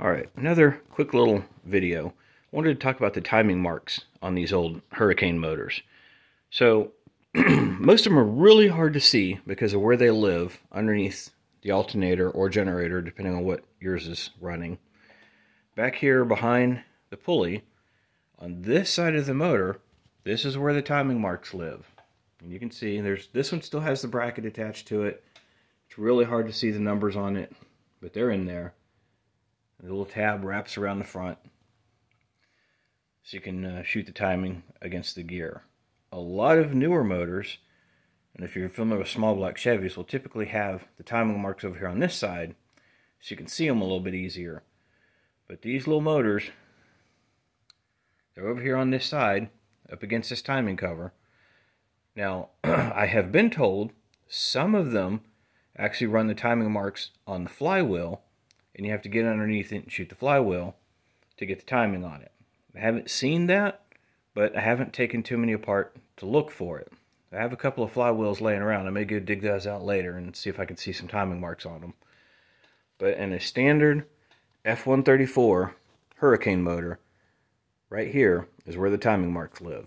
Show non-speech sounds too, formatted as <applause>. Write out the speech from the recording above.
All right, another quick little video. I wanted to talk about the timing marks on these old Hurricane motors. So, <clears throat> most of them are really hard to see because of where they live underneath the alternator or generator, depending on what yours is running. Back here behind the pulley, on this side of the motor, this is where the timing marks live. And you can see there's this one still has the bracket attached to it. It's really hard to see the numbers on it, but they're in there. The little tab wraps around the front so you can uh, shoot the timing against the gear. A lot of newer motors, and if you're familiar with small block Chevys, will typically have the timing marks over here on this side so you can see them a little bit easier. But these little motors, they're over here on this side up against this timing cover. Now, <clears throat> I have been told some of them actually run the timing marks on the flywheel and you have to get underneath it and shoot the flywheel to get the timing on it. I haven't seen that, but I haven't taken too many apart to look for it. I have a couple of flywheels laying around. I may go dig those out later and see if I can see some timing marks on them. But in a standard F-134 Hurricane motor, right here is where the timing marks live.